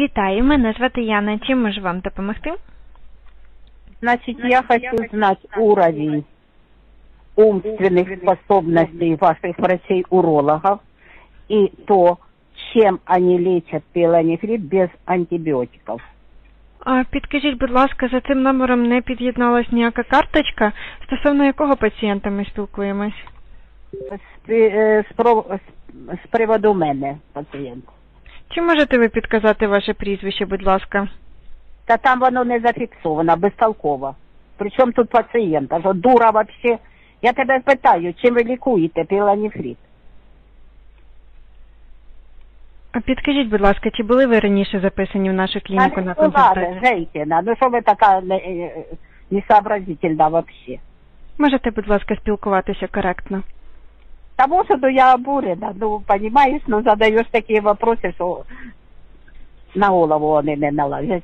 Вітаю, мене звати Яна. Чим можу вам допомогти? Значит, я хочу знать уровень умственных способностей ваших врачей-урологов и то, чем они лечат пилонефрит без антибиотиков. А, Підкажіть, будь ласка, за цим номером не під'єдналась ніяка карточка, стосовно якого пацієнта ми спілкуємось? З, е, з, про- з- з приводу мене, пацієнт. Чи можете ви підказати ваше прізвище, будь ласка? Та там воно не зафіксовано, безтолково. Причому тут пацієнт? Аж от дура вообще. Я тебе питаю, чим ви лікуєте пілонефрит? А підкажіть, будь ласка, чи були ви раніше записані в нашу клініку на консультацію? женщина, ну що ви така не, е, несообразительна вообще? Можете, будь ласка, спілкуватися коректно. Тому что я обурена, ну, понимаешь, ну, задаешь такие вопросы, що на голову вони не налазять.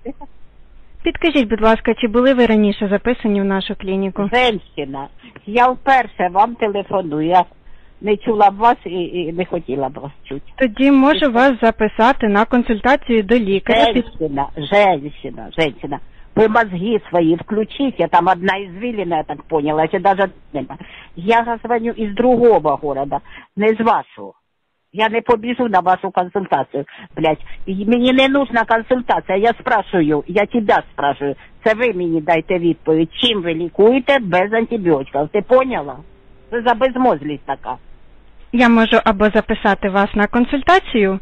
Підкажіть, будь ласка, чи були ви раніше записані в нашу клініку? Женщина, я вперше вам телефоную, я не чула б вас і, і не хотіла б вас чути. Тоді можу вас записати на консультацію до лікаря. Женщина, женщина, женщина, вы мозги свои включите, там одна извилина, я так поняла, даже нема. Я звоню из другого города, не з вашого. Я не побіжу на вашу консультацію, блядь. Мені не нужна консультація, я спрашиваю, я тебя спрашиваю. Це ви мені дайте відповідь, чим ви лікуєте без антибіотиків. Ти поняла? Це за безмозлість така. Я можу або записати вас на консультацію,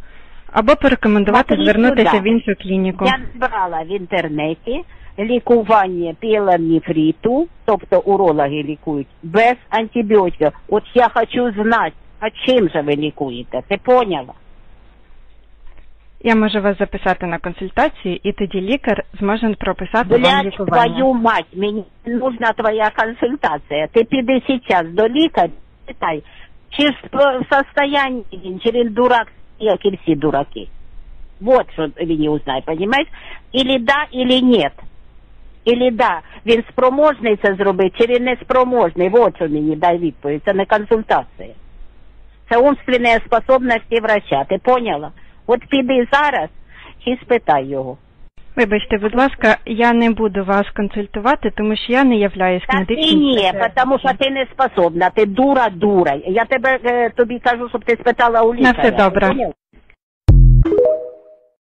або порекомендувати звернутися в іншу клініку. Я брала в інтернеті лікування піелонефриту, тобто урологи лікують, без антибіотиків. От я хочу знати, а чим же ви лікуєте? Ти поняла? Я можу вас записати на консультацію, і тоді лікар зможе прописати вам лікування. твою мать, мені нужна твоя консультація. Ти піди зараз до лікаря, питай, в состоянні він, дурак, і всі дураки. Вот що мені узнай, понимаешь? Или да, или нет. Или да, він спроможний це зробити, чи він не спроможний. Вот що мені дай відповідь. Це не консультація. Це умственні способності врача. Ти поняла? От піди зараз і спитай його. Вибачте, будь ласка, я не буду вас консультувати, тому що я не являюсь Та ти медичним ні, тому що ти не способна, ти дура дура. Я тебе е, тобі кажу, щоб ти спитала у На лікаря. все добре. Поняв?